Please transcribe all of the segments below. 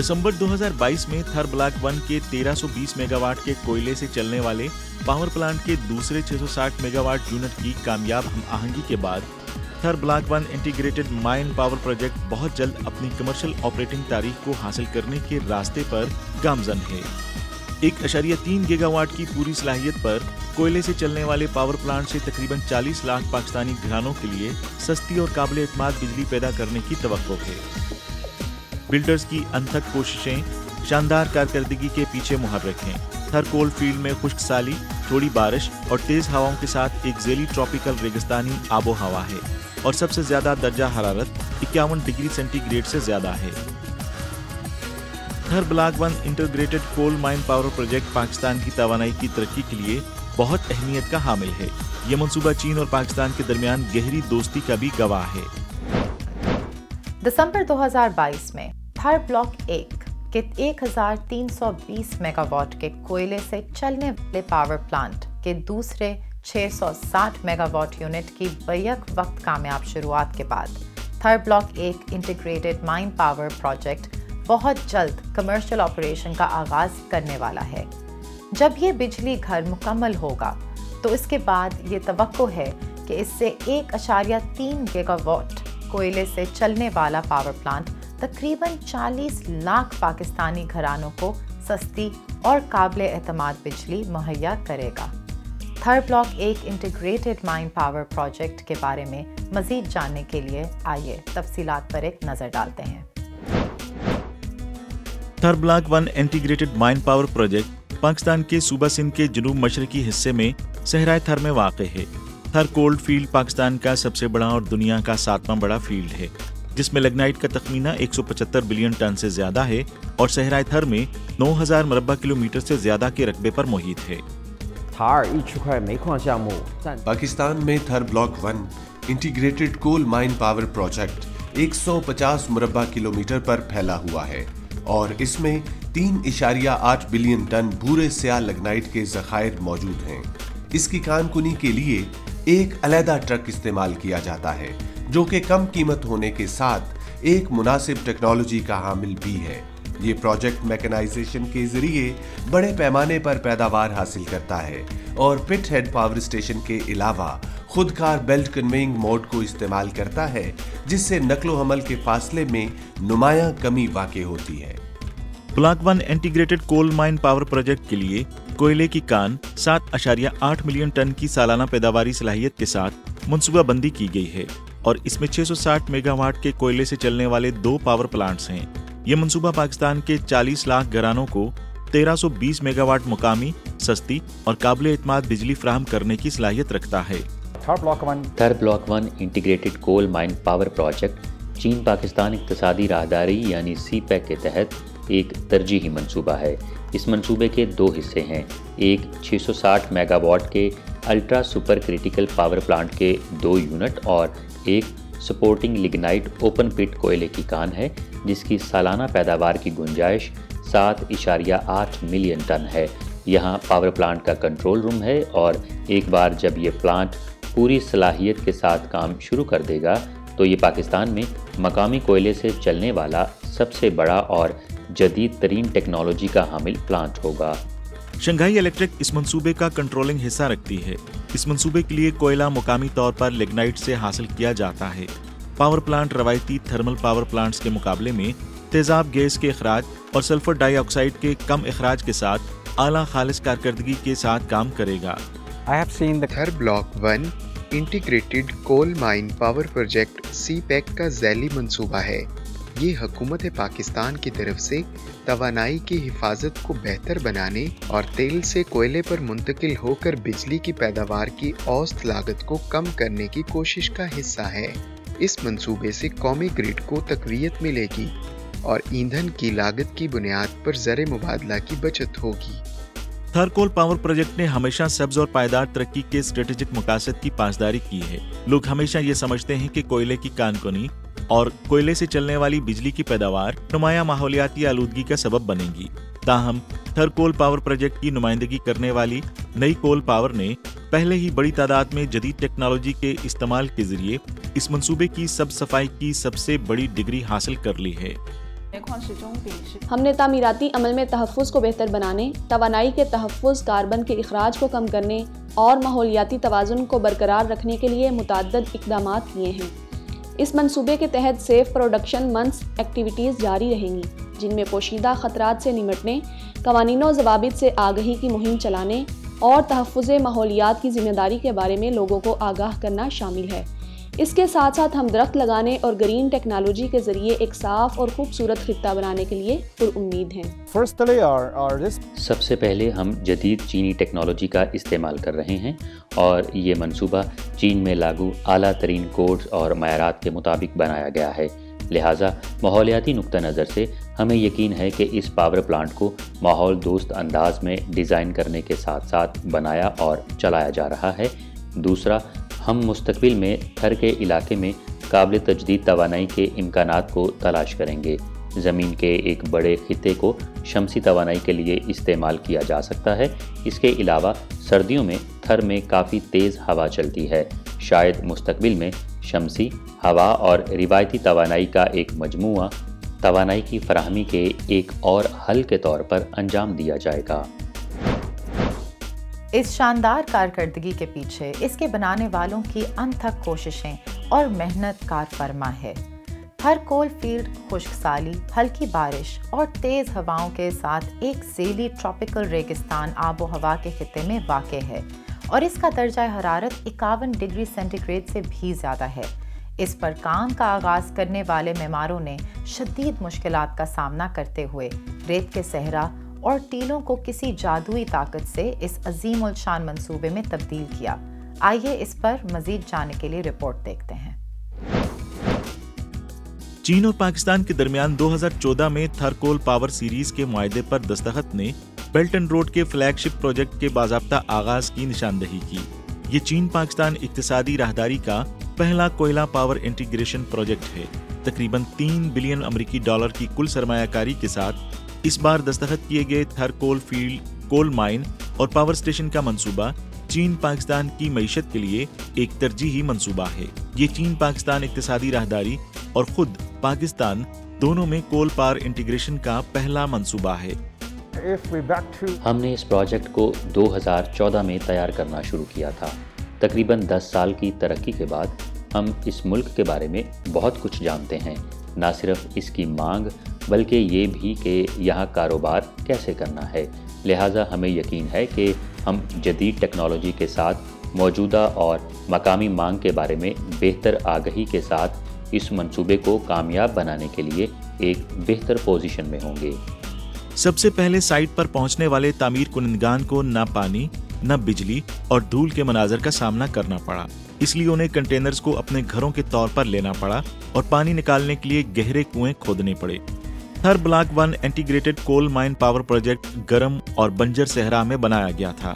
दिसंबर 2022 में Thar block one के 1320 megawatt के कोयले से चलने वाले पावर प्लांट के दूसरे 660 मेगावाट यूनिट की कामयाब हम आहंगी के बाद Thar block one integrated mine power project बहुत जल्द अपनी कमर्शियल ऑपरेटिंग तारीख को हासिल करने के रास्ते पर गामजन है। एक अशरिया तीन गीगावाट की पूरी सलाहियत पर कोयले से चलने वाले पावर प्लांट से तकरीबन 40 लाख पाकिस्तानी घरानों के लिए सस्ती और काबिल एतमाद बिजली पैदा करने की तो है। बिल्डर्स की अनथक कोशिशें, शानदार कारकर्दगी के पीछे मुहर्रक हैं हर कोल्ड फ़ील्ड में खुश्क साली थोड़ी बारिश और तेज हवाओं के साथ एक जेली ट्रॉपिकल रेगिस्तानी आबो हवा है और सबसे ज़्यादा दर्जा हरारत इक्यावन डिग्री सेंटीग्रेड से ज़्यादा है। Thar block one integrated coal mine power project Pakistan की तोानाई की तरक्की के लिए बहुत अहमियत का हामिल है। ये मनसूबा चीन और पाकिस्तान के दरमियान गहरी दोस्ती का भी गवाह है। दिसंबर 2022 में थर ब्लॉक एक के 1320 मेगावाट के कोयले से चलने वाले पावर प्लांट के दूसरे 660 मेगावाट यूनिट की बैक वक्त कामयाब शुरुआत के बाद थर ब्लॉक एक इंटीग्रेटेड माइन पावर प्रोजेक्ट बहुत जल्द कमर्शियल ऑपरेशन का आगाज़ करने वाला है। जब ये बिजली घर मुकम्मल होगा तो इसके बाद ये तो है कि इससे एक अशारिया तीन गीगावाट कोयले से चलने वाला पावर प्लांट तकरीबन 40 लाख पाकिस्तानी घरानों को सस्ती और काबिल अतमाद बिजली मुहैया करेगा। थर्ड ब्लॉक एक इंटीग्रेटेड माइन पावर प्रोजेक्ट के बारे में मजीद जानने के लिए आइए तफसीलात पर एक नज़र डालते हैं। Third block one integrated mine power project Pakistan के सूबा सिंध के जनूब मशरकी हिस्से में सहराय थर में वाक़ है। थर कोल्ड फ़ील्ड पाकिस्तान का सबसे बड़ा और दुनिया का सातवां बड़ा फ़ील्ड है। जिसमें लगनाइट का तखमीना 175 बिलियन टन से ज़्यादा है और सहराय थर में 9000 मरबा किलोमीटर से ज़्यादा के रकबे पर मुहित है। पाकिस्तान में Thar block one integrated coal mine power project 150 मुरबा किलोमीटर पर फैला हुआ है और इसमें तीन इशारिया आठ बिलियन टन भूरे स्या लगनाइट के जखायर मौजूद हैं। इसकी कानकुनी के लिए एक अलहदा ट्रक इस्तेमाल किया जाता है जो कि कम कीमत होने के साथ एक मुनासिब टेक्नोलॉजी का हामिल भी है। ये प्रोजेक्ट मैकेनाइजेशन के ज़रिए बड़े पैमाने पर पैदावार हासिल करता है और पिट हेड पावर स्टेशन के अलावा खुदकार बेल्ट कन्वेइंग मोड को इस्तेमाल करता है, जिससे नकलो हमल के फासले में नुमाया कमी वाक़ होती है। Block one integrated coal mine power project के लिए कोयले की कान सात अशारिया आठ मिलियन टन की सालाना पैदावार सलाहियत के साथ मनसूबा बंदी की गई है। और इसमें 660 मेगावाट के कोयले से चलने वाले दो पावर प्लांट्स हैं। ये मनसूबा पाकिस्तान के 40 लाख घरानों को 1320 मेगावाट मुकामी सस्ती और काबिल एतमाद बिजली फ्राहम करने की सलाहियत रखता है। Third block one third block one integrated coal mine power project चीन पाकिस्तान इकतसादी राहदारी यानी सी पैक के तहत एक तरजीही मनसूबा है। इस मंसूबे के दो हिस्से हैं। एक 660 मेगावाट के ultra super critical power plant के दो यूनिट और एक सपोर्टिंग लिग्नाइट ओपन पिट कोयले की कान है, जिसकी सालाना पैदावार की गुंजाइश सात इशारिया आठ मिलियन टन है। यहाँ पावर प्लांट का कंट्रोल रूम है और एक बार जब ये प्लांट पूरी सलाहियत के साथ काम शुरू कर देगा तो ये पाकिस्तान में मकामी कोयले से चलने वाला सबसे बड़ा और जदीद तरीन टेक्नोलॉजी का हामिल प्लांट होगा। शंघाई इलेक्ट्रिक इस मंसूबे का कंट्रोलिंग हिस्सा रखती है इस मंसूबे के लिए कोयला मुकामी तौर पर लिग्नाइट से हासिल किया जाता है पावर प्लांट रवायती थर्मल पावर प्लांट्स के मुकाबले में तेजाब गैस के अखराज और सल्फ़र डाइऑक्साइड के कम अखराज के साथ आला खालिश कारकर्दगी के साथ काम करेगा seen the Thar Block 1 integrated coal mine power project CPEC का जैली मंसूबा है ये हुकूमत पाकिस्तान की तरफ़ से तोानाई की हिफाजत को बेहतर बनाने और तेल से कोयले पर मुंतकिल होकर बिजली की पैदावार की औसत लागत को कम करने की कोशिश का हिस्सा है। इस मंसूबे से कौमी ग्रिड को तकवीत मिलेगी और ईंधन की लागत की बुनियाद पर जर मुबादला की बचत होगी। थरकोल पावर प्रोजेक्ट ने हमेशा सब्ज और पायदार तरक्की के स्ट्रेटेजिक मकासद की पासदारी की है। लोग हमेशा ये समझते हैं कि कोयले की कानकुनी और कोयले से चलने वाली बिजली की पैदावार नुमाया माहौलियाती आलूदगी का सबब बनेगी। ताहम थर कोल पावर प्रोजेक्ट की नुमाइंदगी करने वाली नई कोल पावर ने पहले ही बड़ी तादाद में जदीद टेक्नोलॉजी के इस्तेमाल के ज़रिए इस मंसूबे की सब सफ़ाई की सबसे बड़ी डिग्री हासिल कर ली है। हमने तमीराती अमल में तहफ़ को बेहतर बनाने तोानाई के तहफ़ कार्बन के अखराज को कम करने और माहौलियाती तोज़ुन को बरकरार रखने के लिए मुतद इकदाम किए हैं। इस मंसूबे के तहत सेफ़ प्रोडक्शन मंथ्स एक्टिविटीज़ जारी रहेंगी, जिनमें पोशीदा ख़तरात से निमटने, कवानीन जवाब से आगही की मुहिम चलाने और तहफ़ माहौलियात की ज़िम्मेदारी के बारे में लोगों को आगाह करना शामिल है। इसके साथ साथ हम दरख्त लगाने और ग्रीन टेक्नोलॉजी के ज़रिए एक साफ़ और खूबसूरत खत्ता बनाने के लिए पुरुद हैं। सबसे पहले हम जदीद चीनी टेक्नोलॉजी का इस्तेमाल कर रहे हैं और ये मनसूबा चीन में लागू अला तरीन कोड्स और मैारात के मुताबिक बनाया गया है। लिहाजा माहौलियाती नुक़ नज़र से हमें यकीन है कि इस पावर प्लांट को माहौल दोस्त अंदाज में डिज़ाइन करने के साथ साथ बनाया और चलाया जा रहा है। दूसरा हम मुस्तबिल में थर के इलाके में काबिल तजदीद तोानाई के इम्कान को तलाश करेंगे। ज़मीन के एक बड़े खत्े को शमसी तोानाई के लिए इस्तेमाल किया जा सकता है। इसके अलावा, सर्दियों में थर में काफ़ी तेज़ हवा चलती है। शायद मुस्तबिल में शमसी, हवा और रिवायती तोानाई का एक मजमू तोानाई की फरहमी के एक और हल के तौर पर अंजाम दिया जाएगा। इस शानदार कारकर्दगी के पीछे इसके बनाने वालों की अनथक कोशिशें और मेहनत कार फरमा है। हर कोल फ़ील्ड खुश्क साली हल्की बारिश और तेज़ हवाओं के साथ एक सेली ट्रॉपिकल रेगिस्तान आबो हवा के खत्े में वाक़ है और इसका दर्जा हरारत इक्यावन डिग्री सेंटीग्रेड से भी ज़्यादा है। इस पर काम का आगाज़ करने वाले मेमारों ने शदीद मुश्किल का सामना करते हुए रेत के सहरा और टीलों को किसी जादुई ताकत से इस अजीम उल शान मंसूबे में तब्दील किया। आइए इस पर मजीद जानने के लिए रिपोर्ट देखते हैं। चीन और पाकिस्तान के दरमियान 2014 में थरकोल पावर सीरीज़ के माहे पर दस्तखत ने बेल्ट एंड रोड के फ्लैगशिप प्रोजेक्ट के बाजाबता आगाज़ की निशानदही की। ये चीन पाकिस्तान इकतसादी राहदारी का पहला कोयला पावर इंटीग्रेशन प्रोजेक्ट है। तकरीबन तीन बिलियन अमरीकी डॉलर की कुल सरमाकारी के साथ इस बार दस्तखत किए गए Thar coal field coal mine और पावर स्टेशन का मंसूबा चीन पाकिस्तान की मीशत के लिए एक तरजीही मंसूबा है। ये चीन पाकिस्तान इकतसादी राहदारी और खुद पाकिस्तान दोनों में कोल पार इंटीग्रेशन का पहला मंसूबा है। हमने इस प्रोजेक्ट को 2014 में तैयार करना शुरू किया था। तकरीबन 10 साल की तरक्की के बाद हम इस मुल्क के बारे में बहुत कुछ जानते हैं। न सिर्फ़ इसकी मांग, बल्कि ये भी कि यहाँ कारोबार कैसे करना है। लिहाजा हमें यकीन है कि हम जदीद टेक्नोलॉजी के साथ, मौजूदा और मकामी मांग के बारे में बेहतर आगही के साथ इस मंसूबे को कामयाब बनाने के लिए एक बेहतर पोजीशन में होंगे। सबसे पहले साइट पर पहुँचने वाले तामीर कुनंदगान को न पानी, न बिजली और धूल के मनाजर का सामना करना पड़ा। इसलिए उन्हें कंटेनर्स को अपने घरों के तौर पर लेना पड़ा और पानी निकालने के लिए गहरे कुएँ खोदने पड़े। Thar block one integrated coal mine power project गरम और बंजर सहरा में बनाया गया था।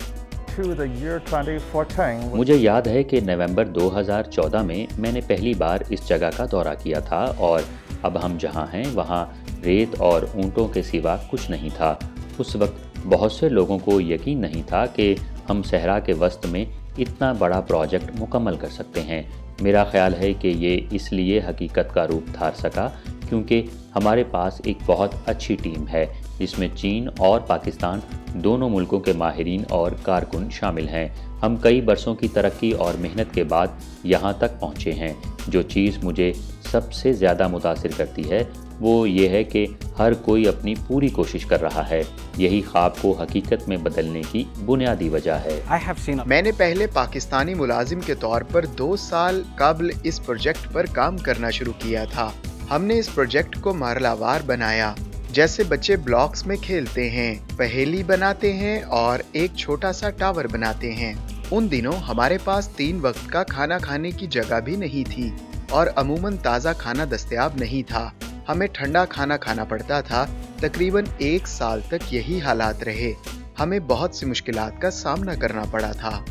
मुझे याद है कि नवंबर 2014 में मैंने पहली बार इस जगह का दौरा किया था और अब हम जहाँ हैं वहाँ रेत और ऊंटों के सिवा कुछ नहीं था। उस वक्त बहुत से लोगों को यकीन नहीं था कि हम सहरा के वस्त में इतना बड़ा प्रोजेक्ट मुकम्मल कर सकते हैं। मेरा ख्याल है कि ये इसलिए हकीकत का रूप धार सका क्योंकि हमारे पास एक बहुत अच्छी टीम है। जिसमें चीन और पाकिस्तान दोनों मुल्कों के माहरीन और कारकुन शामिल हैं। हम कई बरसों की तरक्की और मेहनत के बाद यहाँ तक पहुँचे हैं। जो चीज़ मुझे सबसे ज़्यादा मुतासर करती है वो ये है कि हर कोई अपनी पूरी कोशिश कर रहा है। यही ख्वाब को हकीकत में बदलने की बुनियादी वजह है। मैंने पहले पाकिस्तानी मुलाजिम के तौर पर दो साल कबल इस प्रोजेक्ट पर काम करना शुरू किया था। हमने इस प्रोजेक्ट को मारलावार बनाया जैसे बच्चे ब्लॉक्स में खेलते हैं पहेली बनाते हैं और एक छोटा सा टावर बनाते हैं। उन दिनों हमारे पास तीन वक्त का खाना खाने की जगह भी नहीं थी और अमूमन ताज़ा खाना दस्तयाब नहीं था। हमें ठंडा खाना खाना पड़ता था, तकरीबन एक साल तक यही हालात रहे। हमें बहुत सी मुश्किल का सामना करना पड़ा था।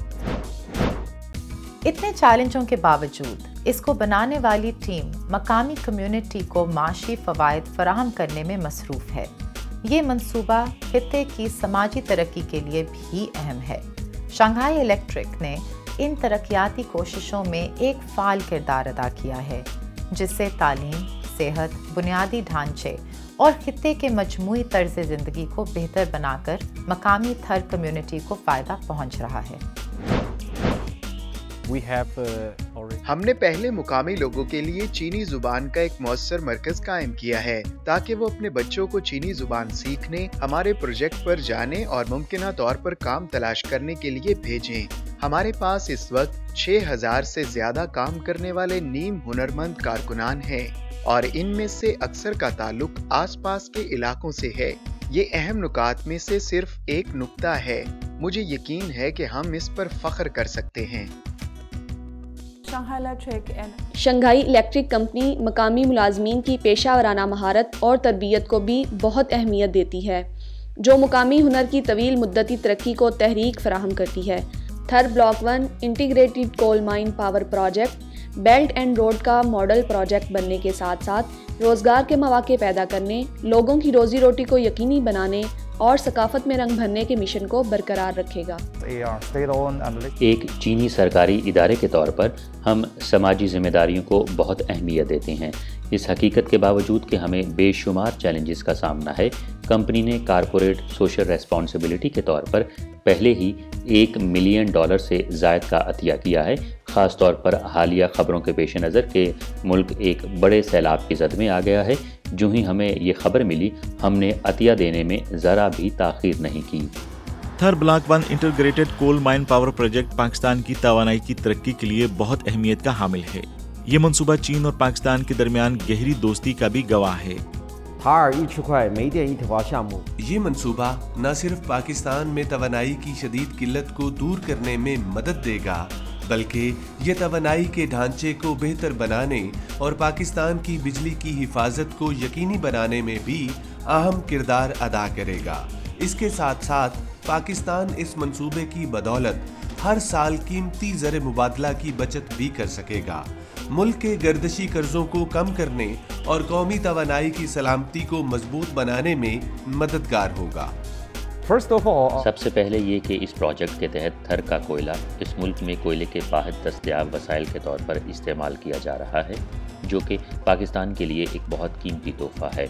इतने चैलेंजों के बावजूद, इसको बनाने वाली टीम मकामी कम्युनिटी को माशी फ़वाद फराहम करने में मसरूफ़ है। ये मनसूबा खत्े की समाजी तरक्की के लिए भी अहम है। शंघाई इलेक्ट्रिक ने इन तरक्याती कोशिशों में एक फ़ाल किरदार अदा किया है, जिससे तालीम सेहत बुनियादी ढांचे और खत्े के मजमू तर्ज ज़िंदगी को बेहतर बनाकर मकामी थर कम्युनिटी को फ़ायदा पहुँच रहा है। Have, uh, हमने पहले मुकामी लोगों के लिए चीनी ज़ुबान का एक मौसर मरकज कायम किया है ताकि वो अपने बच्चों को चीनी ज़ुबान सीखने हमारे प्रोजेक्ट पर जाने और मुमकिन तौर पर काम तलाश करने के लिए भेजें। हमारे पास इस वक्त 6000 से ज़्यादा काम करने वाले नीम हुनरमंद कारकुनान हैं। और इनमें से अक्सर का ताल्लुक आसपास के इलाकों से है। ये अहम नुकात में से सिर्फ़ एक नुकता है। मुझे यकीन है कि हम इस पर फख्र कर सकते हैं। शंघाई इलेक्ट्रिक कंपनी मकामी मुलाजमीन की पेशा वराना महारत और तरबियत को भी बहुत अहमियत देती है जो मुकामी हुनर की तवील मुद्दती तरक्की को तहरीक फराहम करती है। Thar block one integrated coal mine power project belt and road का मॉडल प्रोजेक्ट बनने के साथ साथ रोज़गार के मौाक़े पैदा करने लोगों की रोज़ी रोटी को यकीनी बनाने और सकाफत में रंग भरने के मिशन को बरकरार रखेगा। एक चीनी सरकारी इदारे के तौर पर हम समाजी जिम्मेदारियों को बहुत अहमियत देते हैं। इस हकीकत के बावजूद कि हमें बेशुमार चैलेंजेस का सामना है कंपनी ने कारपोरेट सोशल रेस्पॉन्सिबिलिटी के तौर पर पहले ही एक मिलियन डॉलर से जायद का अतिया किया है। ख़ास तौर पर हालिया खबरों के पेश नज़र के मुल्क एक बड़े सैलाब की जद में आ गया है। जो ही हमें ये खबर मिली हमने अतिया देने में ज़रा भी ताखिर नहीं की। Thar block one integrated coal mine power project Pakistan की तोानाई की तरक्की के लिए बहुत अहमियत का हामिल है। ये मनसूबा चीन और पाकिस्तान के दरमियान गहरी दोस्ती का भी गवाह है। ये मनसूबा न सिर्फ़ पाकिस्तान में तोानाई की शदीद किल्लत को दूर करने में मदद देगा बल्कि ये तोानाई के ढांचे को बेहतर बनाने और पाकिस्तान की बिजली की हिफाजत को यकीनी बनाने में भी अहम किरदार अदा करेगा। इसके साथ साथ पाकिस्तान इस मंसूबे की बदौलत हर साल कीमती जर मुबादला की बचत भी कर सकेगा। मुल्क के गर्दशी कर्जों को कम करने और कौमी तोानाई की सलामती को मज़बूत बनाने में मददगार होगा। फ़र्स्ट ऑफ़ ऑल सबसे पहले ये कि इस प्रोजेक्ट के तहत थर का कोयला इस मुल्क में कोयले के बाहर दस्तियाब वसाइल के तौर पर इस्तेमाल किया जा रहा है, जो कि पाकिस्तान के लिए एक बहुत कीमती तोहफा है।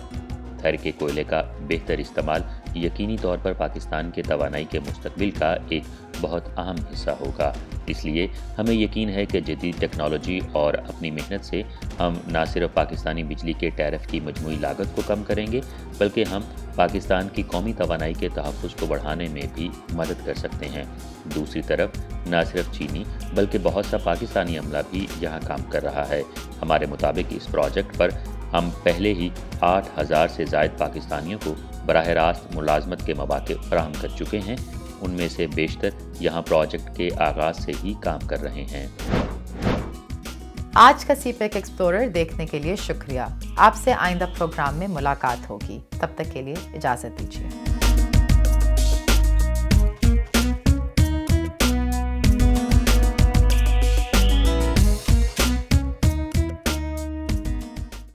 थर के कोयले का बेहतर इस्तेमाल यकीनी तौर पर पाकिस्तान के तोानाई के मुस्तबिल का एक बहुत अहम हिस्सा होगा। इसलिए हमें यकीन है कि जदीद टेक्नोलॉजी और अपनी मेहनत से हम न सिर्फ़ पाकिस्तानी बिजली के टैरफ की मजमू लागत को कम करेंगे, बल्कि हम पाकिस्तान की कौमी तोानाई के तहफ़ को बढ़ाने में भी मदद कर सकते हैं। दूसरी तरफ़, न सिर्फ़ चीनी, बल्कि बहुत सा पाकिस्तानी अमला भी यहाँ काम कर रहा है। हमारे मुताबिक इस प्रोजेक्ट पर हम पहले ही आठ हज़ार से जायद पाकिस्तानियों को बरह रास्त मुलाजमत के मौाक़े फ्राहम कर चुके हैं। उनमें से बेशतर यहाँ प्रोजेक्ट के आगाज़ से ही काम कर रहे हैं। आज का सी पैक एक्सप्लोरर देखने के लिए शुक्रिया। आपसे आइंदा प्रोग्राम में मुलाकात होगी। तब तक के लिए इजाज़त दीजिए।